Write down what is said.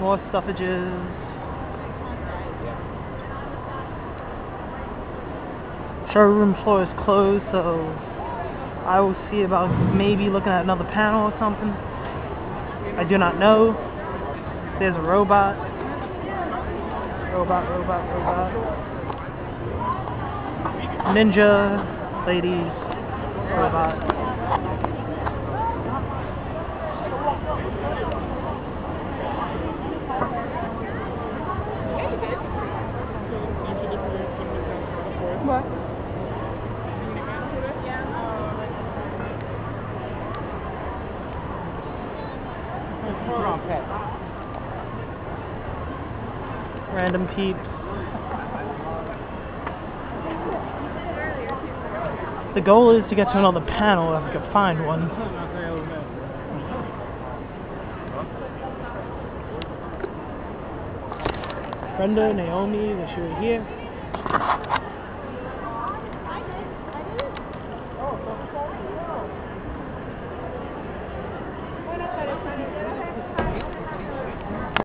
More stuffages. Showroom floor is closed, so I will see about maybe looking at another panel or something. I do not know. There's a robot. Robot, robot, robot. Ninja ladies. Robot. What? Random peeps. The goal is to get to another panel if I can find one. Brenda, Naomi, wish you were here.